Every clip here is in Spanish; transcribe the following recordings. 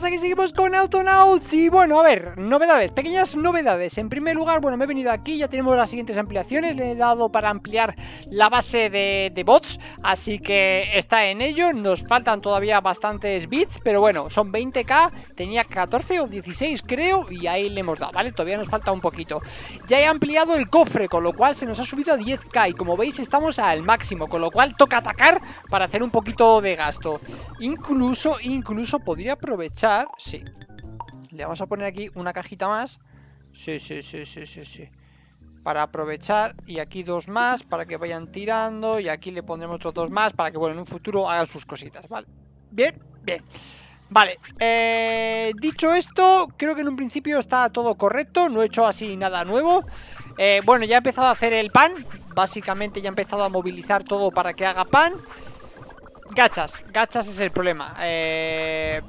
chicos, aquí seguimos con Autonauts Y bueno, a ver, novedades, pequeñas novedades. En primer lugar, bueno, me he venido aquí Ya tenemos las siguientes ampliaciones. Le he dado para ampliar la base de, de bots Así que está en ello. Nos faltan todavía bastantes bits Pero bueno, son 20k Tenía 14 o 16 creo Y ahí le hemos dado, ¿vale? Todavía nos falta un poquito. Ya he ampliado el cofre Con lo cual se nos ha subido a 10k Y como veis estamos al máximo Con lo cual toca atacar para hacer un poquito de gasto. Incluso, incluso podría aprovechar Sí. Le vamos a poner aquí una cajita más. Sí, sí, sí, sí, sí, sí. Para aprovechar Y aquí dos más para que vayan tirando Y aquí le pondremos otros dos más Para que, bueno, en un futuro hagan sus cositas, ¿vale? Bien, bien. Vale, eh, dicho esto, creo que en un principio está todo correcto, no he hecho así nada nuevo. Eh, Bueno, ya he empezado a hacer el pan, básicamente ya he empezado a movilizar todo para que haga pan. Gachas, gachas es el problema. Eh,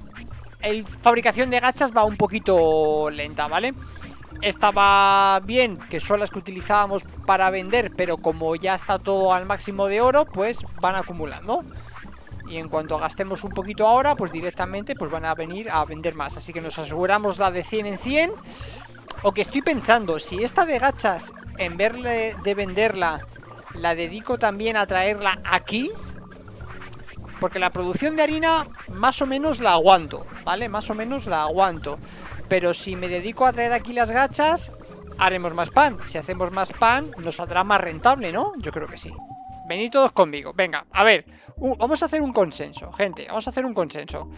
El fabricación de gachas va un poquito lenta, ¿vale? Estaba bien, que son las que utilizábamos para vender Pero como ya está todo al máximo de oro, pues van acumulando y en cuanto gastemos un poquito ahora, pues directamente pues van a venir a vender más. Así que nos aseguramos la de 100 en 100. O que estoy pensando, si esta de gachas, en vez de venderla, la dedico también a traerla aquí. Porque la producción de harina más o menos la aguanto, ¿vale? Más o menos la aguanto. Pero si me dedico a traer aquí las gachas, haremos más pan. Si hacemos más pan, nos saldrá más rentable, ¿no? Yo creo que sí. Venid todos conmigo. Venga, a ver. Vamos a hacer un consenso, gente. Vamos a hacer un consenso.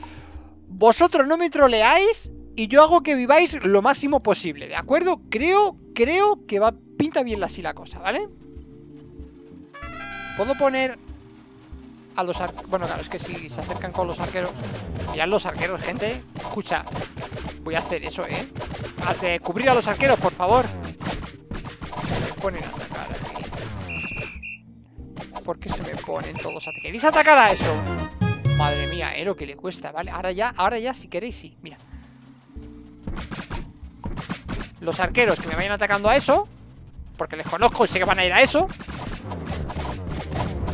Vosotros no me troleáis y yo hago que viváis lo máximo posible, ¿de acuerdo? Creo, creo que va pinta bien así la cosa, ¿vale? Puedo poner a los arqueros... Bueno, claro, es que si se acercan con los arqueros... Mirad los arqueros, gente. Escucha, voy a hacer eso, ¿eh? de cubrir a los arqueros, por favor. Se me ponen a atacar aquí. ¿Por qué se me ponen todos a? ¿Queréis atacar a eso? Madre mía, eh, lo que le cuesta, ¿vale? Ahora ya, ahora ya, si queréis, sí, mira Los arqueros que me vayan atacando a eso Porque les conozco y sé que van a ir a eso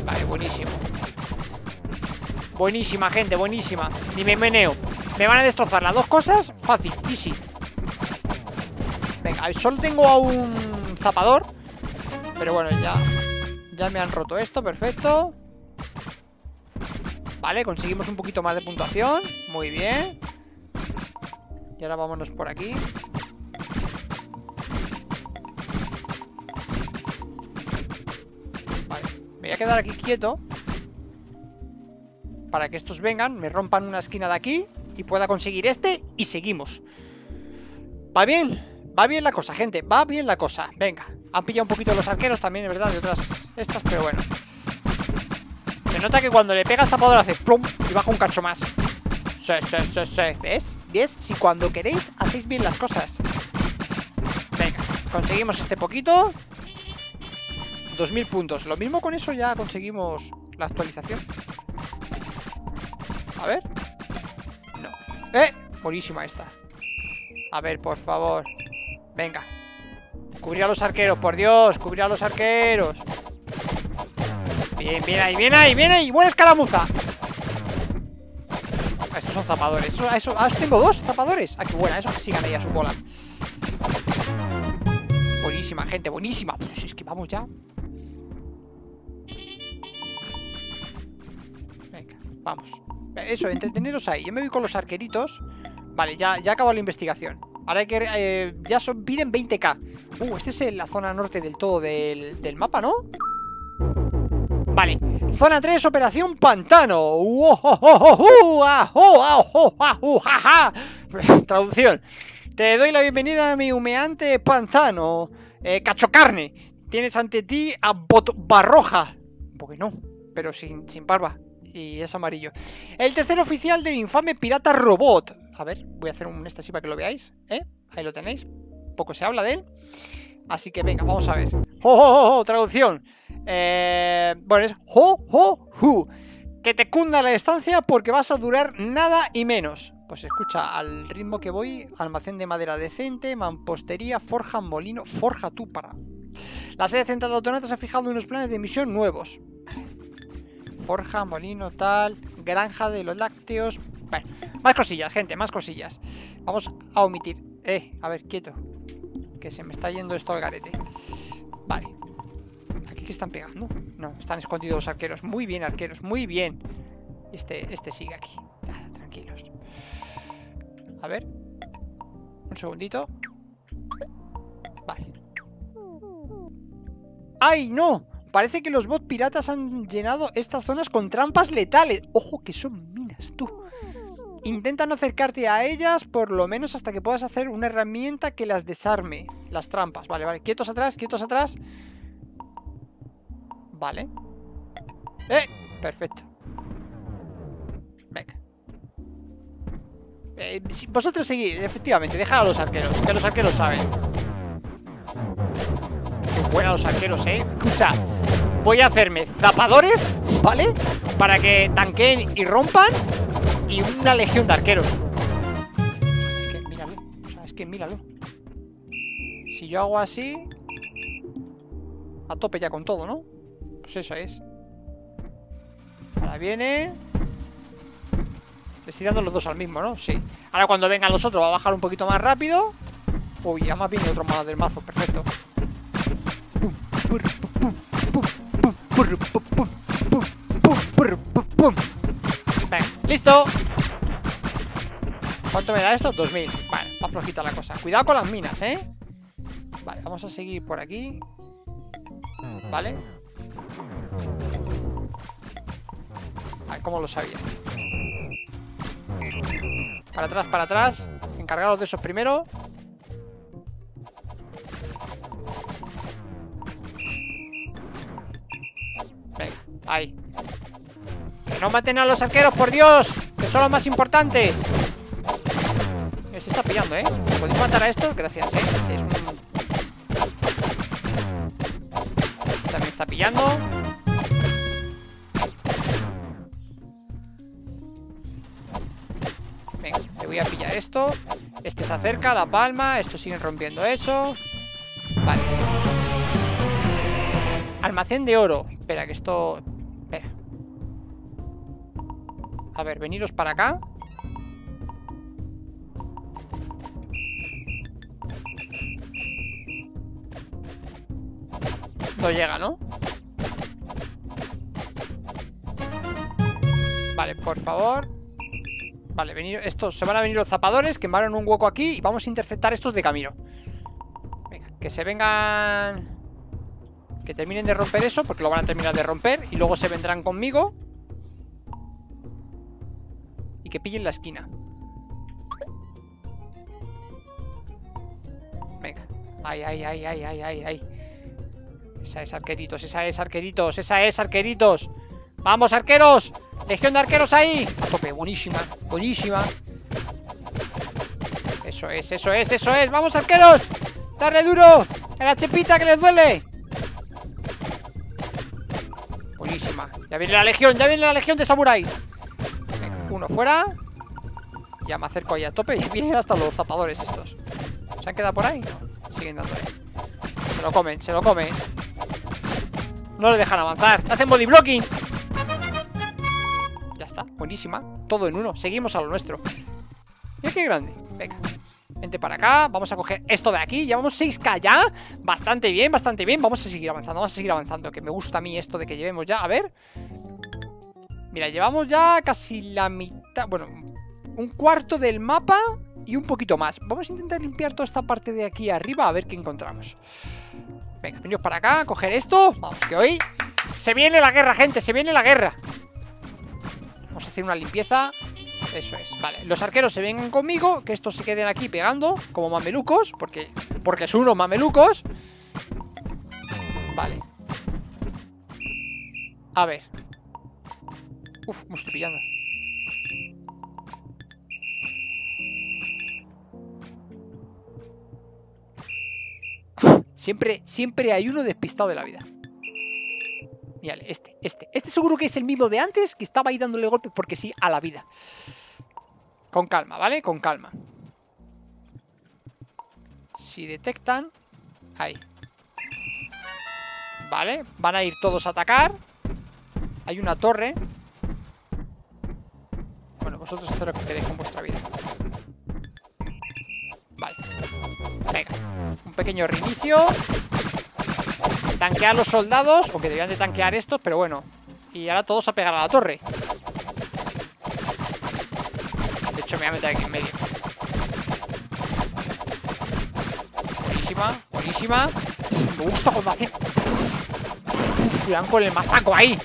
Vale, buenísimo Buenísima, gente, buenísima. Ni me meneo. Me van a destrozar las dos cosas Fácil, easy. Venga, solo tengo a un zapador Pero bueno, ya Ya me han roto esto, perfecto. Vale, conseguimos un poquito más de puntuación Muy bien. Y ahora vámonos por aquí. Vale, me voy a quedar aquí quieto Para que estos vengan Me rompan una esquina de aquí Y pueda conseguir este y seguimos. ¿Va bien? Va bien la cosa, gente, va bien la cosa. Venga, han pillado un poquito los arqueros también, es verdad De otras estas, pero bueno. Se nota que cuando le pega el zapador hace plum Y baja un cacho más. Sí, sí, sí, sí. ¿Ves? ¿Ves? Si cuando queréis hacéis bien las cosas. Venga, conseguimos este poquito. 2000 puntos. Lo mismo con eso ya conseguimos la actualización Buenísima esta. A ver, por favor. Venga. Cubrir a los arqueros, por Dios Cubrir a los arqueros. Bien, bien ahí, bien ahí, bien ahí. Buena escaramuza. Estos son zapadores. Eso, eso, Ah, tengo dos zapadores. Ah, qué buena, eso que sigan ahí a su bola. Buenísima, gente, buenísima. Pues es que vamos ya. Venga, vamos. Eso, entreteneros ahí. Yo me voy con los arqueritos Vale, ya, ya acabó la investigación. Ahora hay que... Eh, ya son, piden 20k Uh, este es la zona norte del todo del, del mapa, ¿no? Vale, zona 3, operación pantano. Traducción Te doy la bienvenida a mi humeante pantano eh, Cachocarne Tienes ante ti a Bot Barroja Porque no, pero sin, sin barba Y es amarillo El tercer oficial del infame pirata robot A ver, voy a hacer un así para que lo veáis ¿eh? Ahí lo tenéis Poco se habla de él Así que venga, vamos a ver ¡Oh, oh, oh! Traducción eh, Bueno, es ¡ho, ho, hu! Que te cunda la estancia porque vas a durar nada y menos Pues escucha, al ritmo que voy Almacén de madera decente Mampostería, forja, molino Forja tú para... La sede central de Autonautas ha fijado unos planes de emisión nuevos Forja, molino, tal Granja de los lácteos Bueno, Más cosillas, gente, más cosillas. Vamos a omitir. Eh, a ver, quieto. Que se me está yendo esto al garete. Vale. ¿Aquí qué están pegando? No, están escondidos los arqueros. Muy bien, arqueros, muy bien. Este, este sigue aquí. Tranquilos. A ver. Un segundito. Vale. ¡Ay, no! Parece que los bots piratas han llenado estas zonas con trampas letales. ¡Ojo que son minas, tú! Intenta no acercarte a ellas, por lo menos hasta que puedas hacer una herramienta que las desarme. Las trampas. Vale, vale. Quietos atrás, quietos atrás. Vale. ¡Eh! Perfecto. Venga. Eh, vosotros seguís, efectivamente. Deja a los arqueros, que los arqueros saben. Qué buena los arqueros, ¿eh? Escucha, voy a hacerme zapadores, ¿vale? Para que tanqueen y rompan Y una legión de arqueros Es que míralo O sea, es que míralo Si yo hago así A tope ya con todo, ¿no? Pues eso es Ahora viene Le estoy dando los dos al mismo, ¿no? Sí Ahora cuando vengan los otros va a bajar un poquito más rápido Uy, ya más viene otro más del mazo, perfecto ¡Listo! ¿Cuánto me da esto? 2000 Vale, va flojita la cosa Cuidado con las minas, ¿eh? Vale, vamos a seguir por aquí Vale Vale, ¿cómo lo sabía? Para atrás, para atrás Encargaros de esos primero Venga, ahí no maten a los arqueros, por Dios Que son los más importantes Este está pillando, ¿eh? ¿Podéis matar a estos? Gracias, ¿eh? También está pillando Venga, le voy a pillar esto Este se acerca, la palma Estos siguen rompiendo eso Vale Almacén de oro Espera, que esto... A ver, veniros para acá. No llega, ¿no? Vale, por favor. Vale, venir, estos, se van a venir los zapadores Que van un hueco aquí Y vamos a interceptar estos de camino. Venga, que se vengan que terminen de romper eso Porque lo van a terminar de romper Y luego se vendrán conmigo Y que pillen la esquina Venga Ay, ay, ay, ay, ay, ay, ay Esa es arqueritos, esa es arqueritos Esa es arqueritos ¡Vamos, arqueros! ¡Legión de arqueros ahí! A tope, buenísima, buenísima Eso es, eso es, eso es ¡Vamos, arqueros! ¡Darle duro! ¡En la chepita que les duele! Ya viene la legión, ya viene la legión de samuráis uno fuera. Ya me acerco ahí a tope Y vienen hasta los zapadores estos. ¿Se han quedado por ahí? Siguen dándole Se lo comen, se lo comen. No le dejan avanzar. Hacen body blocking. Ya está, buenísima. Todo en uno, seguimos a lo nuestro. Mira qué grande, venga Vente para acá, vamos a coger esto de aquí. Llevamos 6k ya, bastante bien, bastante bien. Vamos a seguir avanzando, vamos a seguir avanzando Que me gusta a mí esto de que llevemos ya, a ver Mira, llevamos ya casi la mitad Bueno, un cuarto del mapa Y un poquito más. Vamos a intentar limpiar toda esta parte de aquí arriba A ver qué encontramos. Venga, venimos para acá, coger esto. Vamos, que hoy se viene la guerra, gente Se viene la guerra. Vamos a hacer una limpieza. Eso es, vale. Los arqueros se vengan conmigo Que estos se queden aquí pegando Como mamelucos Porque, porque son unos mamelucos. Vale. A ver Uf, me estoy pillando Siempre, siempre hay uno despistado de la vida. Mírale, este, este. Este seguro que es el mismo de antes Que estaba ahí dándole golpes porque sí a la vida. Con calma, ¿vale? Con calma. Si detectan Ahí. Vale, van a ir todos a atacar. Hay una torre Vosotros haced lo que queréis con vuestra vida. Vale. Venga. Un pequeño reinicio. Tanquear los soldados. O que deberían de tanquear estos, pero bueno. Y ahora todos a pegar a la torre. De hecho, me voy a meter aquí en medio. Buenísima, buenísima. Me gusta cuando hacen... Cuidado con el mazaco ahí.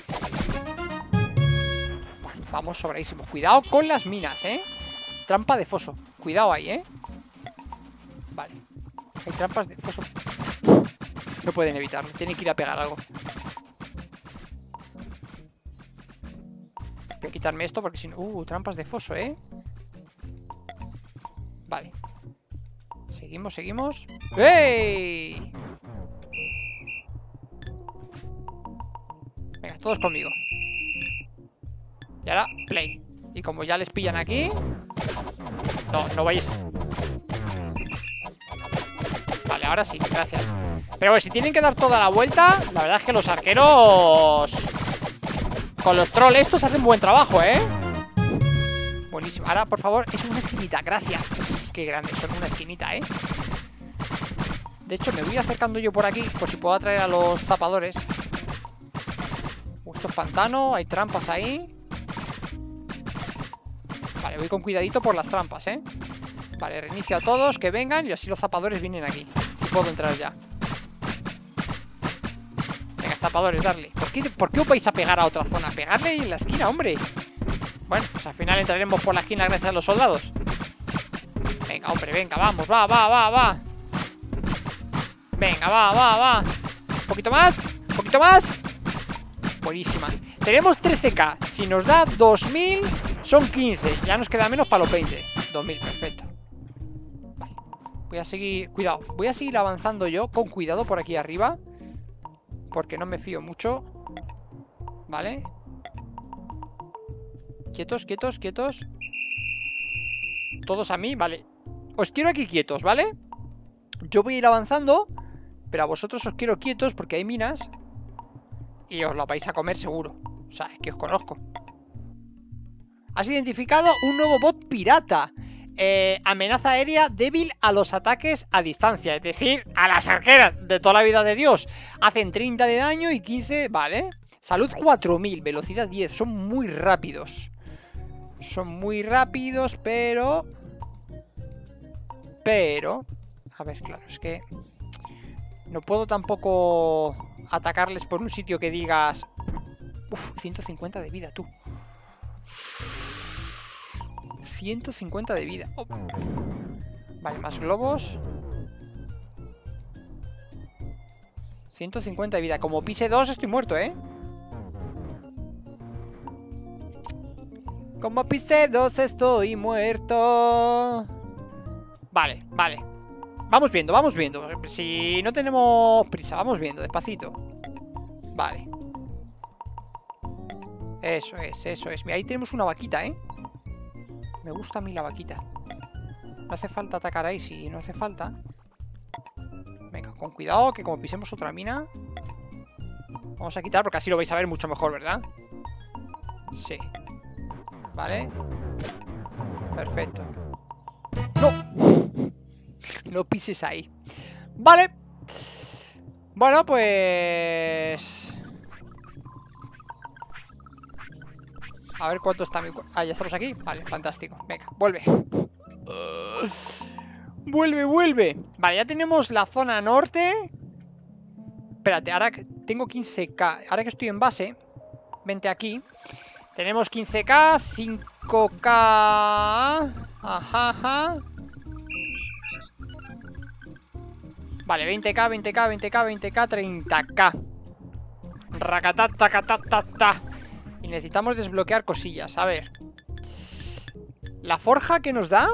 Vamos sobradísimos. Cuidado con las minas, ¿eh? Trampa de foso. Cuidado ahí, ¿eh? Vale. Hay trampas de foso. No pueden evitarlo. Tienen que ir a pegar algo. A quitarme esto porque si no... Uh, trampas de foso, ¿eh? Vale. Seguimos, seguimos. ¡Ey! Venga, todos conmigo. Y ahora, play. Y como ya les pillan aquí... No, no vais... Vale, ahora sí, gracias. Pero bueno, si tienen que dar toda la vuelta, la verdad es que los arqueros... Con los trolls estos hacen buen trabajo, ¿eh? Buenísimo. Ahora, por favor, es una esquinita, gracias. Qué grande, son una esquinita, ¿eh? De hecho, me voy acercando yo por aquí, por si puedo atraer a los zapadores. Esto es pantano, hay trampas ahí. Voy con cuidadito por las trampas, ¿eh? Vale, reinicio a todos, que vengan y así los zapadores vienen aquí. Y puedo entrar ya. Venga, zapadores, darle. ¿Por qué, ¿Por qué os vais a pegar a otra zona? Pegarle en la esquina, hombre. Bueno, pues al final entraremos por la esquina gracias a los soldados. Venga, hombre, venga, vamos, va, va, va, va. Venga, va, va, va. Un poquito más, un poquito más. Buenísima. Tenemos 13k. Si nos da 2000, son 15. Ya nos queda menos para los 20. 2000, perfecto. Vale. Voy a seguir... Cuidado. Voy a seguir avanzando yo con cuidado por aquí arriba. Porque no me fío mucho. Vale. Quietos, quietos, quietos. Todos a mí, vale. Os quiero aquí quietos, ¿vale? Yo voy a ir avanzando, pero a vosotros os quiero quietos porque hay minas y os lo vais a comer seguro. O sea, es que os conozco. Has identificado un nuevo bot pirata. Eh, amenaza aérea débil a los ataques a distancia, es decir, a las arqueras de toda la vida de Dios. Hacen 30 de daño y 15, vale. Salud 4000, velocidad 10, son muy rápidos. Son muy rápidos, pero... Pero... A ver, claro, es que... No puedo tampoco atacarles por un sitio que digas... Uf, 150 de vida, tú. 150 de vida. Vale, más globos. 150 de vida. Como pise 2 estoy muerto, ¿eh? Como pise 2 estoy muerto. Vale, vale. Vamos viendo, vamos viendo. Si no tenemos prisa, vamos viendo, despacito. Vale. Eso es, eso es. Ahí tenemos una vaquita, ¿eh? Me gusta a mí la vaquita. No hace falta atacar ahí si no hace falta. Venga, con cuidado, que como pisemos otra mina... Vamos a quitar porque así lo vais a ver mucho mejor, ¿verdad? Sí. Vale. Perfecto. ¡No! No pises ahí. Vale. Bueno, pues... A ver cuánto está mi... Ah, ya estamos aquí. Vale, fantástico. Venga, vuelve. vuelve, vuelve. Vale, ya tenemos la zona norte. Espérate, ahora que tengo 15k. Ahora que estoy en base, vente aquí. Tenemos 15k, 5k. Ajá, ajá. Vale, 20k, 20k, 20k, 20k, 30k. Racatatatata. Y necesitamos desbloquear cosillas. A ver. ¿La forja que nos da?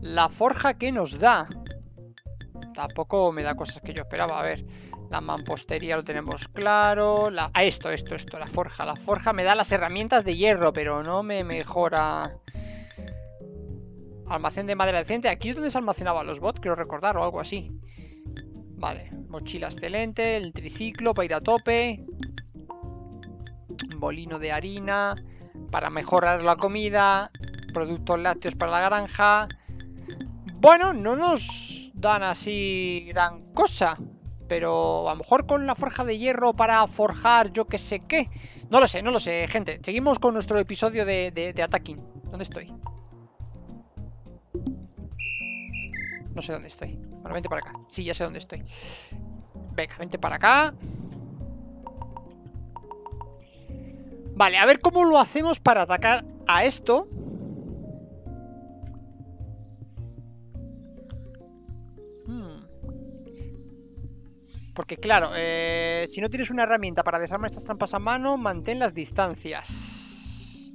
La forja que nos da. Tampoco me da cosas que yo esperaba. A ver. La mampostería lo tenemos claro. La... Ah, esto, esto, esto. La forja. La forja me da las herramientas de hierro, pero no me mejora... Almacén de madera decente. Aquí es donde se almacenaban los bots, quiero recordar, o algo así. Vale, mochila excelente, el triciclo para ir a tope. Molino de harina para mejorar la comida. Productos lácteos para la granja. Bueno, no nos dan así gran cosa. Pero a lo mejor con la forja de hierro para forjar yo que sé qué. No lo sé, no lo sé, gente. Seguimos con nuestro episodio de, de, Attacking. ¿Dónde estoy? No sé dónde estoy. Bueno, vente para acá. Sí, ya sé dónde estoy. Venga, vente para acá. Vale, a ver cómo lo hacemos para atacar a esto. Hmm. Porque claro, eh, si no tienes una herramienta para desarmar estas trampas a mano, mantén las distancias.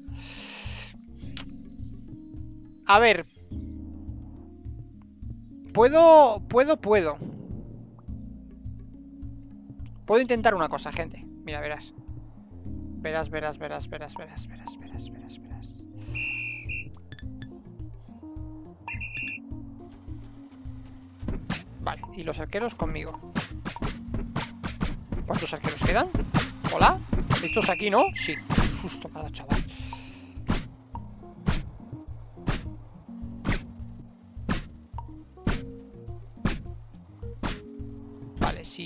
A ver. Puedo, puedo, puedo. Puedo intentar una cosa, gente. Mira, verás. Verás, verás, verás, verás, verás, verás, verás, verás, verás. Vale, y los arqueros conmigo. ¿Cuántos arqueros quedan? ¿Hola? ¿Estos aquí no? Sí. Susto cada chaval.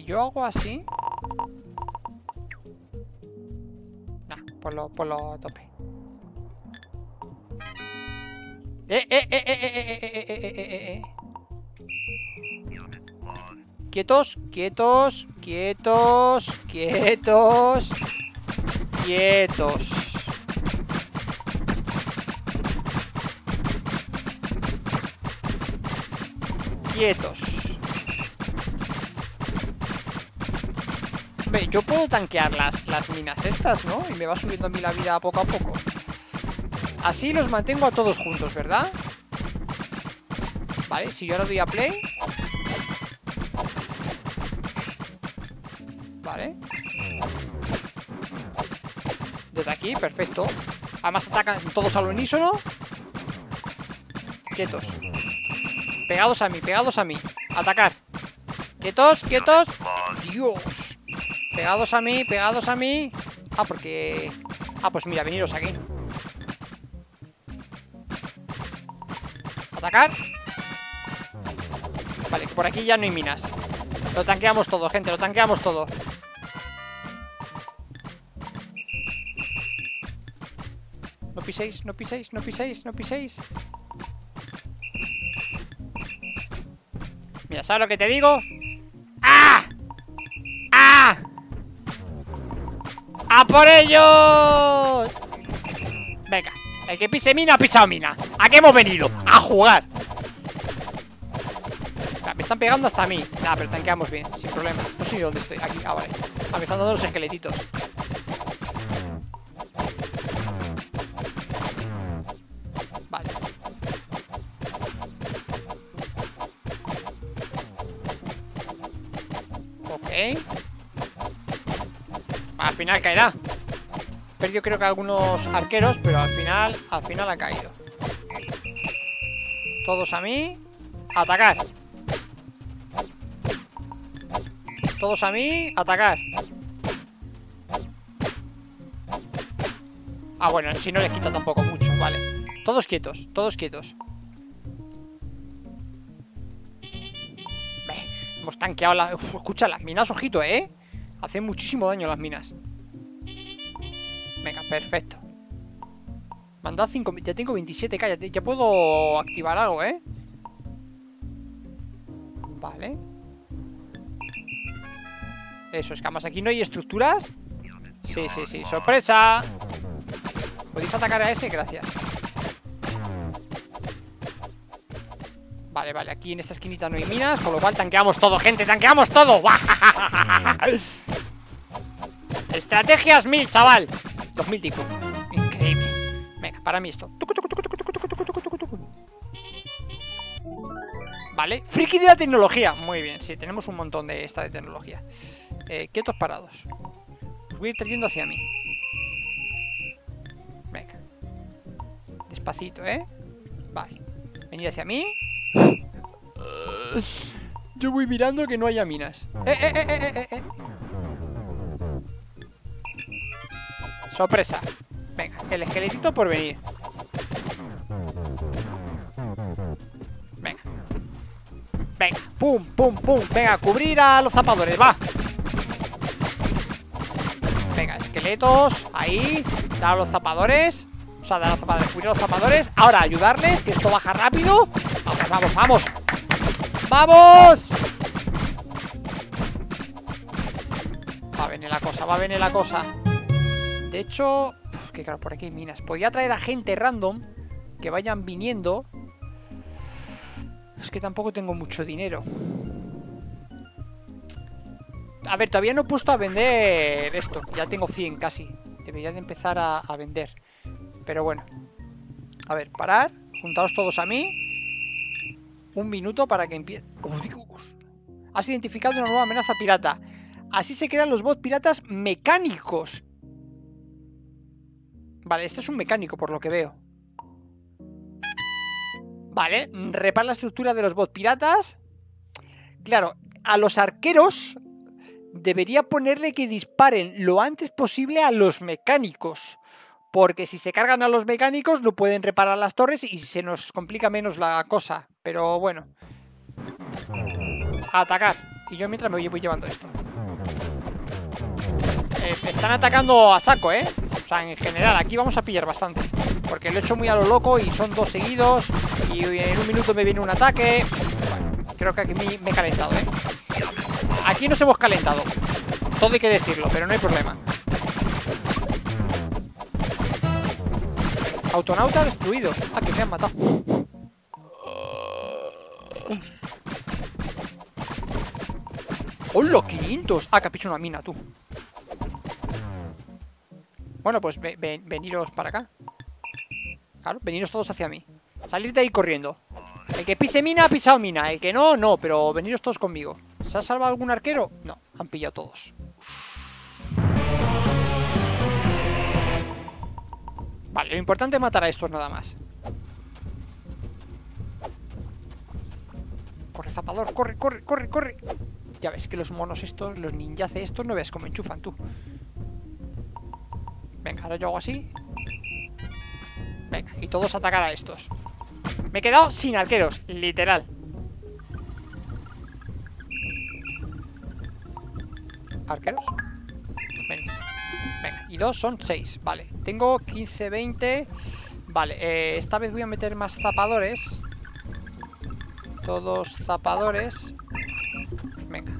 Yo hago así... por lo, por lo tope. Eh, eh, eh, eh, eh, eh, eh, eh, eh, eh. Quietos, quietos, quietos, quietos, quietos. Quietos. Yo puedo tanquear las, las minas estas, ¿no? Y me va subiendo a mí la vida poco a poco. Así los mantengo a todos juntos, ¿verdad? Vale, si yo ahora doy a play. Vale. Desde aquí, perfecto. Además atacan todos al unísono. Quietos. Pegados a mí, pegados a mí. Atacar. Quietos, quietos. Dios Pegados a mí, pegados a mí. Ah, porque... Ah, pues mira, veniros aquí. Atacar. Vale, por aquí ya no hay minas. Lo tanqueamos todo, gente, lo tanqueamos todo. No piséis, no piséis, no piséis, no piséis. Mira, ¿sabes lo que te digo? ¡A por ellos! Venga, el que pise mina ha pisado mina. ¿A qué hemos venido? A jugar. Me están pegando hasta a mí. Nada, pero tanqueamos bien, sin problema. No sé dónde estoy, aquí, ah, vale. Ah, me están dando los esqueletitos final caerá. Perdió creo que algunos arqueros, pero al final, al final ha caído. Todos a mí. Atacar. Todos a mí. Atacar. Ah, bueno, si no les quita tampoco mucho, vale. Todos quietos, todos quietos. hemos tanqueado la... escucha, las minas, ojito, ¿eh? Hacen muchísimo daño las minas. Venga, perfecto. Me han dado 5... Ya tengo 27k. Ya, puedo activar algo, ¿eh? Vale. Eso, es que además aquí no hay estructuras. Sí, sí, sí. ¡Sorpresa! ¿Podéis atacar a ese? Gracias. Vale, vale, aquí en esta esquinita no hay minas Con lo cual tanqueamos todo, gente, tanqueamos todo Estrategias mil, chaval 2000 tico Increíble. Venga, para mí esto. Vale, friki de la tecnología. Muy bien, sí, tenemos un montón de esta de tecnología. Eh, Quietos parados. Os voy a ir trayendo hacia mí. Venga. Despacito, ¿eh? Vale. Venid hacia mí. Yo voy mirando que no haya minas. ¡Eh, eh, eh, eh, eh! Sorpresa. Venga, el esqueletito por venir. Venga. Venga, pum, pum, pum. Venga, cubrir a los zapadores, va. Venga, esqueletos. Ahí. Dar a los zapadores. O sea, dar a los zapadores, cubrir a los zapadores. Ahora, ayudarles, que esto baja rápido. Vamos, vamos, vamos. ¡Vamos! Va a venir la cosa, va a venir la cosa. De hecho, que claro, por aquí hay minas. Podría traer a gente random que vayan viniendo. Es que tampoco tengo mucho dinero. A ver, todavía no he puesto a vender esto. Ya tengo 100 casi. Debería de empezar a, vender. Pero bueno. A ver, parar. Juntaos todos a mí. Un minuto para que empiece... ¡Oh! Has identificado una nueva amenaza pirata. Así se crean los bots piratas mecánicos. Vale, este es un mecánico por lo que veo. Vale, repara la estructura de los bots piratas. Claro, a los arqueros debería ponerle que disparen lo antes posible a los mecánicos. Porque si se cargan a los mecánicos no pueden reparar las torres y se nos complica menos la cosa. Pero bueno. Atacar. Y yo mientras me voy llevando esto. Eh, están atacando a saco, ¿eh? O sea, en general, aquí vamos a pillar bastante. Porque lo he hecho muy a lo loco y son dos seguidos. Y en un minuto me viene un ataque. Bueno, creo que aquí me he calentado, ¿eh? Aquí nos hemos calentado. Todo hay que decirlo, pero no hay problema. Autonauta destruido. Ah, que me han matado. ¡Hola, 500! Ah, que ha una mina, tú. Bueno, pues veniros para acá. Claro, veniros todos hacia mí. Salid de ahí corriendo. El que pise mina, ha pisado mina. El que no, no, pero veniros todos conmigo. ¿Se ha salvado algún arquero? No, han pillado todos. Vale, lo importante es matar a estos nada más. Corre, zapador, corre, corre, corre, corre. Ya ves que los monos estos, los ninjace estos, no ves cómo enchufan tú. Ahora yo hago así. Venga, y todos atacar a estos. Me he quedado sin arqueros, literal. ¿Arqueros? Venga. Venga, y dos son seis, vale Tengo 15, 20 Vale, eh, esta vez voy a meter más zapadores Todos zapadores Venga,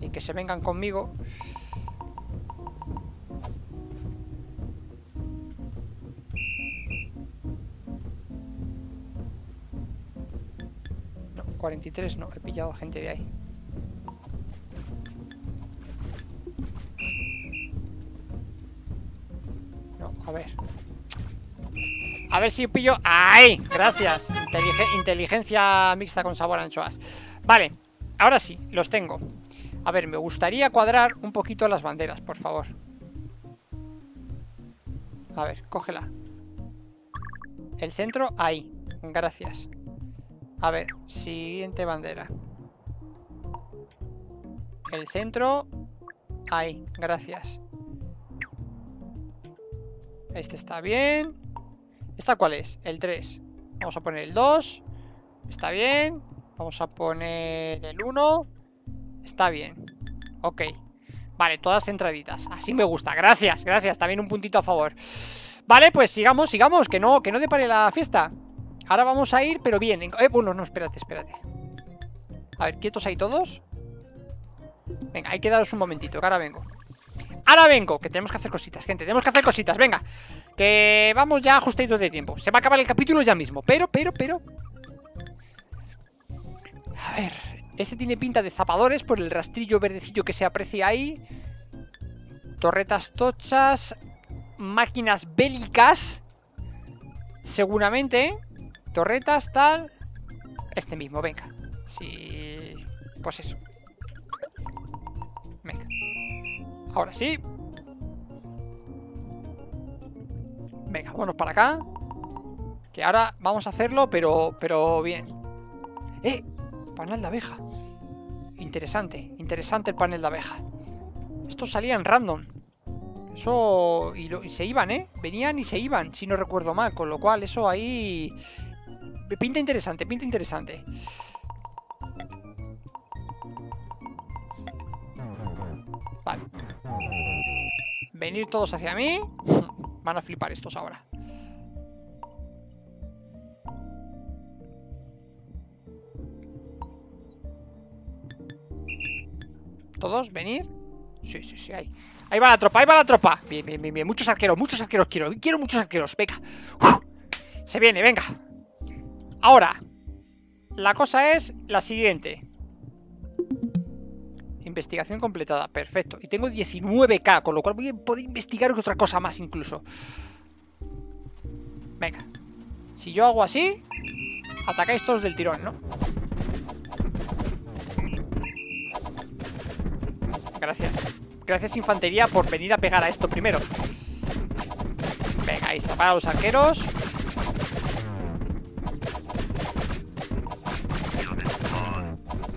y que se vengan conmigo 43 no, he pillado gente de ahí A ver. A ver si pillo... ¡Ay! Gracias. inteligencia mixta con sabor a anchoas. Vale, ahora sí, los tengo. A ver, me gustaría cuadrar un poquito las banderas, por favor. A ver, cógela. El centro, ahí. Gracias. A ver, siguiente bandera. El centro, ahí. Gracias. Este está bien. ¿Esta cuál es? El 3. Vamos a poner el 2. Está bien. Vamos a poner el 1. Está bien. Ok. Vale, todas centraditas. Así me gusta. Gracias, gracias. También un puntito a favor. Vale, pues sigamos, sigamos. Que no, que no depare la fiesta. Ahora vamos a ir, pero bien. Eh, bueno, no, espérate, espérate. A ver, quietos ahí todos. Venga, hay que daros un momentito, que ahora vengo. Ahora vengo, que tenemos que hacer cositas, gente Tenemos que hacer cositas, venga Que vamos ya ajustados de tiempo Se va a acabar el capítulo ya mismo Pero, pero, pero A ver Este tiene pinta de zapadores Por el rastrillo verdecillo que se aprecia ahí Torretas tochas Máquinas bélicas Seguramente Torretas, tal Este mismo, venga Sí... Pues eso Venga Ahora sí. Venga, vámonos para acá. Que ahora vamos a hacerlo, pero, pero bien. ¡Eh! Panel de abeja. Interesante, interesante el panel de abeja. Esto salía en random. Eso... Y se iban, ¿eh? Venían y se iban, si no recuerdo mal. Con lo cual, eso ahí... Pinta interesante, pinta interesante. Vale. Venir todos hacia mí. Van a flipar estos ahora. ¿Todos? ¿Venir? Sí, sí, sí, ahí. Ahí va la tropa, ahí va la tropa. Bien, bien, bien, bien. Muchos arqueros, muchos arqueros quiero. Quiero muchos arqueros. Venga. Se viene, venga. Ahora. La cosa es la siguiente. Investigación completada, perfecto. Y tengo 19k, con lo cual voy a poder investigar otra cosa más incluso. Venga. Si yo hago así, atacáis todos del tirón, ¿no? Gracias. Gracias, infantería, por venir a pegar a esto primero. Venga, ahí se van a los arqueros.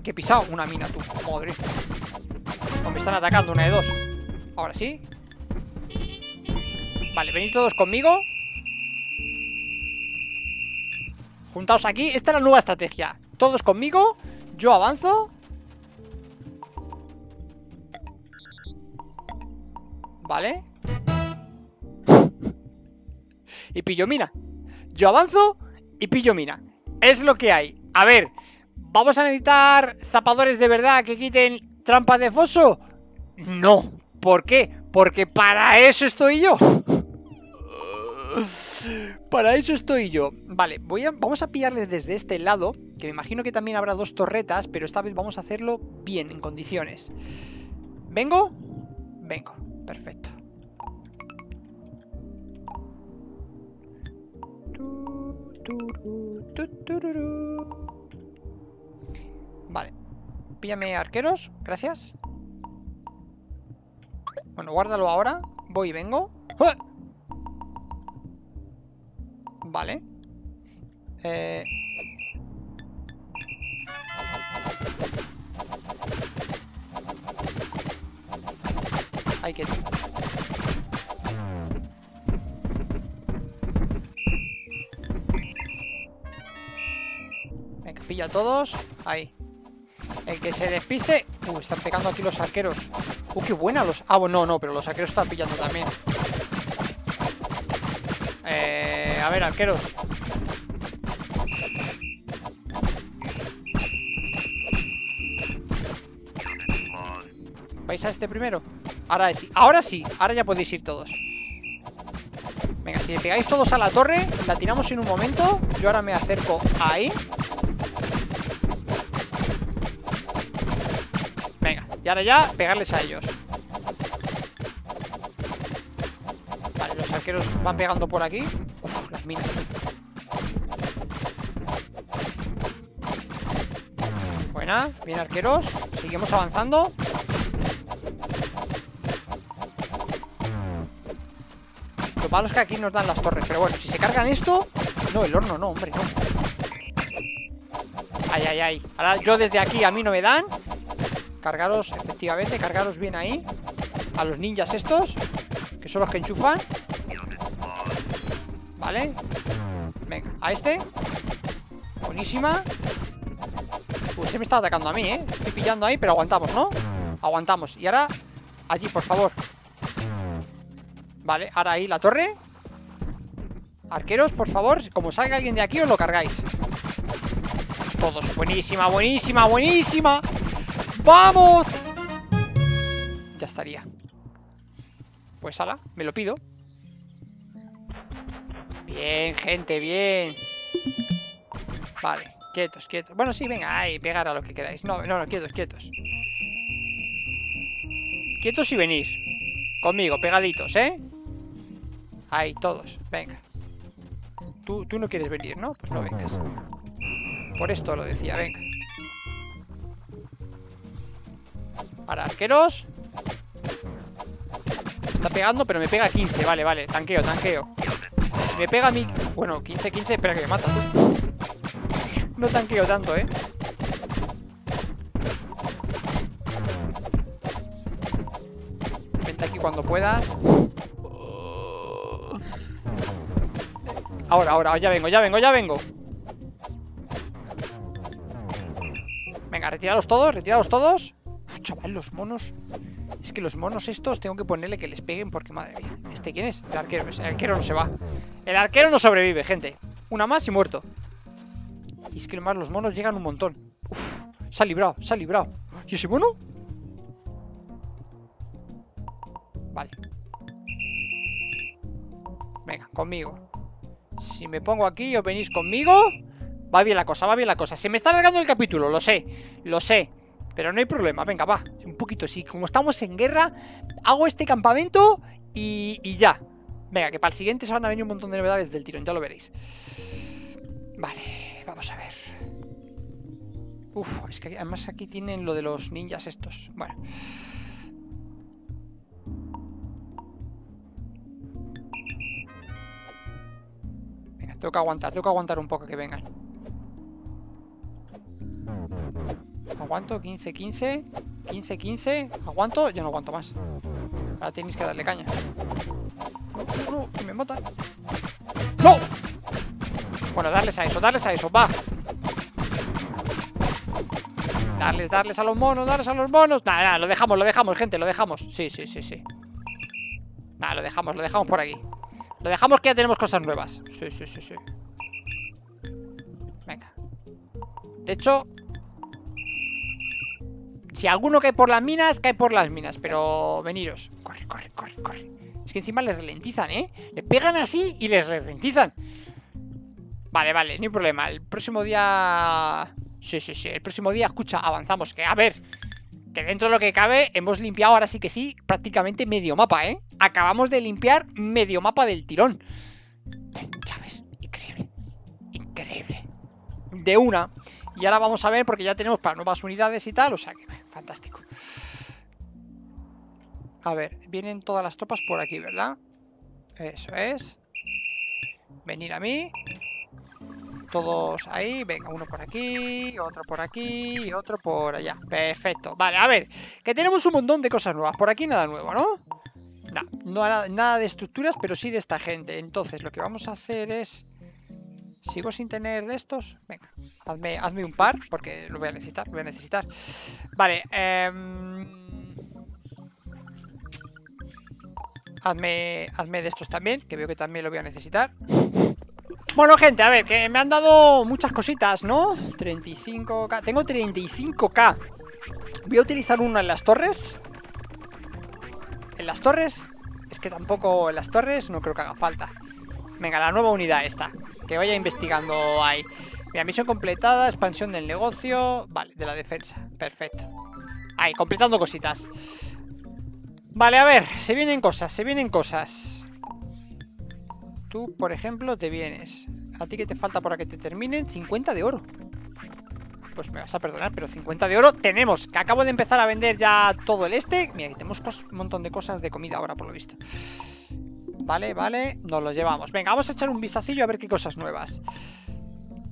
Que he pisado una mina, tú. Madre. O me están atacando una de dos. Ahora sí. Vale, venid todos conmigo. Juntaos aquí. Esta es la nueva estrategia. Todos conmigo. Yo avanzo. Vale. Y pillo mina. Yo avanzo y pillo mina. Es lo que hay. A ver, ¿vamos a necesitar zapadores de verdad que quiten trampas de foso? No. ¿Por qué? Porque para eso estoy yo. Para eso estoy yo. Vale, vamos a pillarles desde este lado, que me imagino que también habrá dos torretas, pero esta vez vamos a hacerlo bien, en condiciones. ¿Vengo? Vengo, perfecto. Vale. Píllame arqueros, gracias. Bueno, guárdalo ahora. Voy y vengo. ¡Ah! Vale. Eh... Hay que... Venga, pilla a todos. Ahí. El que se despiste... Uh, están pegando aquí los arqueros. Uh, qué buena los... Ah, bueno, no, no, pero los arqueros están pillando también. Eh, a ver, arqueros. ¿Vais a este primero? Ahora sí, ahora sí, ahora ya podéis ir todos. Venga, si le pegáis todos a la torre, la tiramos en un momento. Yo ahora me acerco ahí. Venga, y ahora ya pegarles a ellos. Vale, los arqueros van pegando por aquí. Uf, las minas. Buena, bien arqueros. Seguimos avanzando. Lo malo es que aquí nos dan las torres. Pero bueno, si se cargan esto... No, el horno no, hombre, no. Ay, ay, ay. Ahora yo desde aquí a mí no me dan. Cargaros, efectivamente, cargaros bien ahí. A los ninjas estos. Que son los que enchufan. Vale. Venga, a este. Buenísima. Uy, se me está atacando a mí, ¿eh? Estoy pillando ahí, pero aguantamos, ¿no? Aguantamos. Y ahora, allí, por favor. Vale, ahora ahí la torre. Arqueros, por favor. Como salga alguien de aquí, os lo cargáis. Todos. Buenísima, buenísima, buenísima. ¡Vamos! Ya estaría. Pues ala, me lo pido. Bien, gente, bien. Vale, quietos, quietos. Bueno, sí, venga, ahí, pegar a lo que queráis. No, no, no, quietos, quietos. Quietos y venir. Conmigo, pegaditos, ¿eh? Ahí, todos, venga. Tú, tú no quieres venir, ¿no? Pues no vengas. Por esto lo decía, venga. Para arqueros. Está pegando, pero me pega 15 Vale, vale, tanqueo, tanqueo. Me pega a mi... Bueno, 15, 15 Espera que me mata. No tanqueo tanto, eh. Vente aquí cuando puedas. Ahora, ahora, ya vengo, ya vengo, ya vengo. Venga, retirados todos, retirados todos chaval, los monos. Es que los monos estos tengo que ponerle que les peguen Porque madre mía, ¿este quién es? El arquero, el arquero no se va. El arquero no sobrevive, gente. Una más y muerto. Y es que además los monos llegan un montón. Uf, se ha librado, se ha librado. ¿Y ese mono? Vale. Venga, conmigo. Si me pongo aquí os venís conmigo Va bien la cosa, va bien la cosa. Se me está alargando el capítulo, lo sé Lo sé Pero no hay problema, venga, va. Un poquito, sí, como estamos en guerra Hago este campamento y, y ya. Venga, que para el siguiente se van a venir un montón de novedades del tirón, ya lo veréis. Vale, vamos a ver. Uf, es que además aquí tienen lo de los ninjas estos. Bueno. Venga, tengo que aguantar, tengo que aguantar un poco que vengan Aguanto, 15, 15 15, 15 Aguanto, ya no aguanto más. Ahora tenéis que darle caña. No, que me mata. ¡No! Bueno, darles a eso, darles a eso, va. Darles, darles a los monos, darles a los monos. Nada, nada, lo dejamos, lo dejamos, gente, lo dejamos. Sí, sí, sí, sí. Nada, lo dejamos, lo dejamos por aquí. Lo dejamos que ya tenemos cosas nuevas. Sí, sí, sí, sí. Venga. De hecho Si alguno cae por las minas, cae por las minas Pero veniros Corre, corre, corre, corre Es que encima les ralentizan, ¿eh? Le pegan así y les ralentizan Vale, vale, hay problema El próximo día Sí, sí, sí. El próximo día, escucha, avanzamos. Que a ver, que dentro de lo que cabe hemos limpiado ahora sí que sí prácticamente medio mapa, ¿eh? Acabamos de limpiar medio mapa del tirón. Ya ves, increíble. Increíble. De una. Y ahora vamos a ver porque ya tenemos para nuevas unidades y tal. O sea que, fantástico. A ver, vienen todas las tropas por aquí, ¿verdad? Eso es. Venir a mí. Todos ahí, venga, uno por aquí, otro por aquí y otro por allá Perfecto, vale, a ver Que tenemos un montón de cosas nuevas Por aquí nada nuevo, ¿no? No, no nada de estructuras, pero sí de esta gente Entonces, lo que vamos a hacer es ¿Sigo sin tener de estos? Venga, hazme, hazme un par Porque lo voy a necesitar, lo voy a necesitar. Vale, eh... Hazme, hazme de estos también Que veo que también lo voy a necesitar. Bueno, gente, a ver, que me han dado muchas cositas, ¿no? 35k, tengo 35k Voy a utilizar uno en las torres. En las torres Es que tampoco en las torres no creo que haga falta. Venga, la nueva unidad esta Que vaya investigando ahí Mira, misión completada, expansión del negocio Vale, de la defensa, perfecto Ahí, completando cositas Vale, a ver, se vienen cosas, se vienen cosas Tú, por ejemplo, te vienes. ¿A ti que te falta para que te terminen? 50 de oro. Pues me vas a perdonar, pero 50 de oro tenemos. Que acabo de empezar a vender ya todo el este. Mira, aquí tenemos un montón de cosas de comida ahora, por lo visto. Vale, vale, nos los llevamos. Venga, vamos a echar un vistacillo a ver qué cosas nuevas.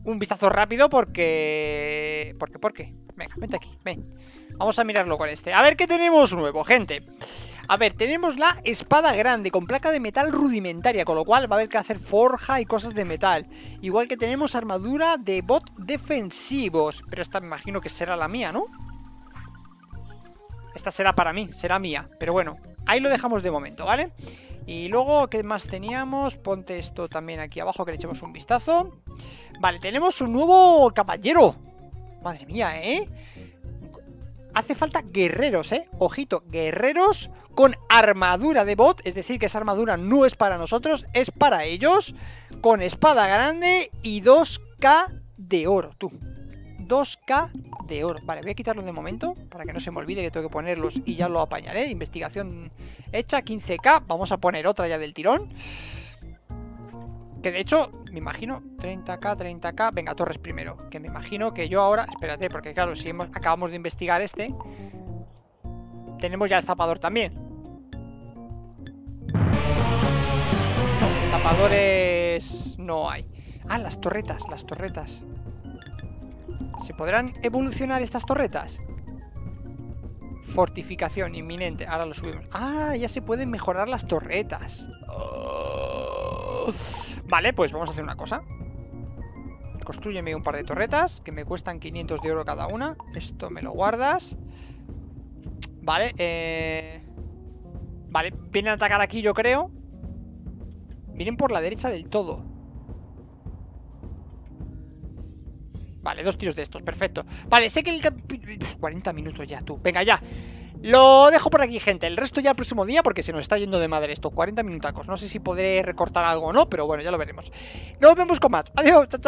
Un vistazo rápido porque... ¿Por qué? Venga, vente aquí, ven. Vamos a mirarlo con este. A ver qué tenemos nuevo, gente. A ver, tenemos la espada grande con placa de metal rudimentaria, con lo cual va a haber que hacer forja y cosas de metal. Igual que tenemos armadura de bot defensivos, pero esta me imagino que será la mía, ¿no? Esta será para mí, será mía, pero bueno, ahí lo dejamos de momento, ¿vale? Y luego, ¿qué más teníamos? Ponte esto también aquí abajo que le echemos un vistazo Vale, tenemos un nuevo caballero Madre mía, ¿eh? hace falta guerreros, ¿eh? Ojito, guerreros con armadura de bot, es decir, que esa armadura no es para nosotros, es para ellos, con espada grande y 2k de oro, tú. 2k de oro. Vale, voy a quitarlo de momento para que no se me olvide que tengo que ponerlos y ya lo apañaré. Investigación hecha, 15k. Vamos a poner otra ya del tirón. Que de hecho, me imagino 30k, 30k Venga, torres primero Que me imagino que yo ahora... Espérate, porque claro, si hemos, acabamos de investigar este Tenemos ya el zapador también. Zapadores... No hay. Ah, las torretas, las torretas. ¿Se podrán evolucionar estas torretas? Fortificación inminente Ahora lo subimos. Ah, ya se pueden mejorar las torretas. Oh. Vale, pues vamos a hacer una cosa. Construyeme un par de torretas que me cuestan 500 de oro cada una. Esto me lo guardas. Vale, eh... Vale, vienen a atacar aquí yo creo. Vienen por la derecha del todo. Vale, dos tiros de estos, perfecto Vale, sé que el... 40 minutos ya, tú Venga, ya Lo dejo por aquí, gente. El resto ya el próximo día Porque se nos está yendo de madre esto. 40 minutacos. No sé si podré recortar algo o no Pero bueno, ya lo veremos. Nos vemos con más. Adiós, chao, chao